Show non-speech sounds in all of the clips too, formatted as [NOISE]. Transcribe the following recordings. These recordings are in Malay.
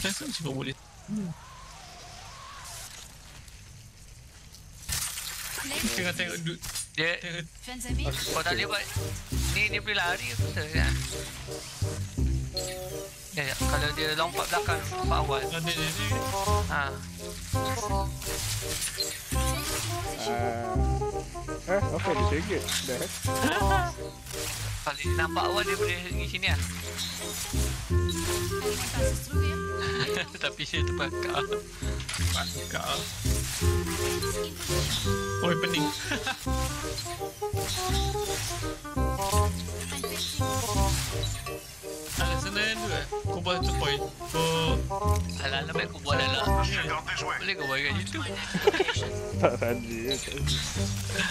Macam kau boleh Lane Tengah tengok du, Dia. Kau tak boleh buat Ni dia boleh lari tu ya. Ya, kalau dia lompat belakang lompat awal. Ada dia ni Ha. Eh, apa dia segit? Dah. [LAUGHS] Kalau dia nampak awal dia boleh pergi sini lah. [LAUGHS] Tapi dia terbakar. Bakar Fence in position. Oi pening [LAUGHS] Kau buat tu point Kau Alah, lebih aku buat lah. Boleh kau buat kat situ? Tak.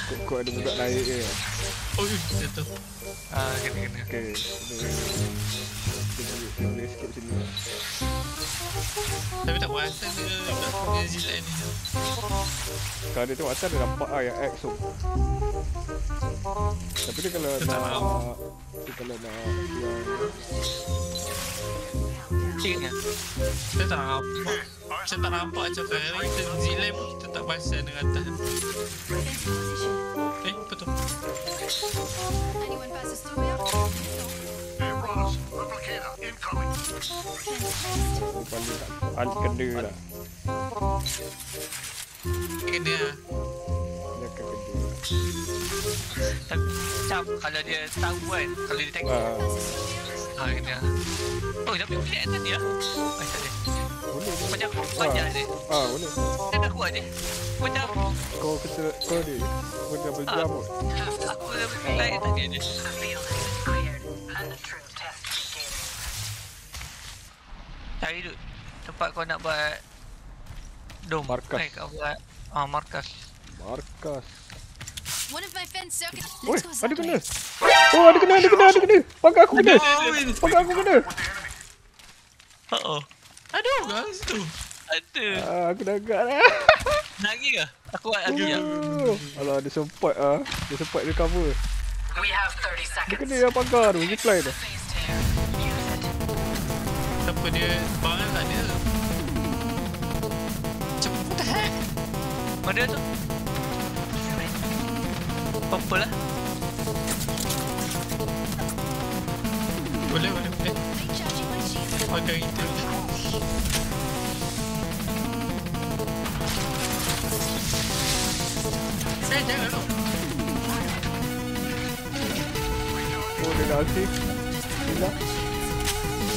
Kok kok ada budak naik je. Oh jatuh Ah, kena kena. Okey. Kita boleh skip sini. Tapi tak perasan dia Dia zilai ni Kalau dia tengok atas dia nampak ah yang X tu. Tapi dia kalau tak nak dia kalau nak yang Tinggal. Kita tak nampak Macam tak nampak macam Ferrari Kita pun kita tak perasan dengan atas. Eh apa tu Anyone passes through paling kena lah. Kena lah Dia akan kena. Macam kalau dia tahu kan, kalau dia tengok. Ah, Ha, kena. Oh, tapi boleh atas dia. Oh, tak ada. boleh boleh. Macam panjang dia. Ah, boleh. Dia dah kuat dia. Macam Kau kata kau dia. Kau dah berjam aku dah berlain tadi dia. Cari dulu tempat kau nak buat dom. Markas. Eh, kau buat ah markas. Markas. Oi, Let's go ada kena. Oh, ada kena, ada kena, ada kena. Pakai aku kena. Pakai aku kena. Oh, Ada orang situ ada. Ah, aku dah agak dah. Nak lagi ke? Aku buat lagi ya. Oh. Alah, dia sempat ah. Dia sempat dia cover. We have 30 Dia seconds. kena yang pagar tu, zipline tu. Siapa dia Barang tak ada Macam what the heck Mana tu? పప్పుల ఒలే ఒలే ఒలే okay Oh, les là, c'est là.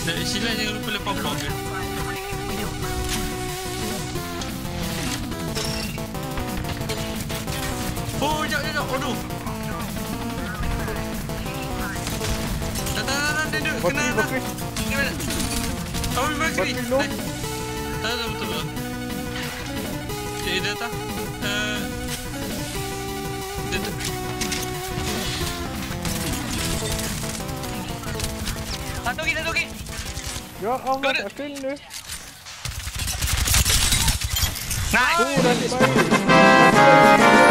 C'est là, le. Oh, jap, jap, jap. Aduh. Tak, tak, tak, tak, dia, dia, kena, Bakri, kena. Oh, low. Tak, tak, betul, betul. Dia, dia tak. Uh, dia, dia. Satu lagi, satu lagi. Ya Allah, tak kena. Nice. Oh, nasib baik.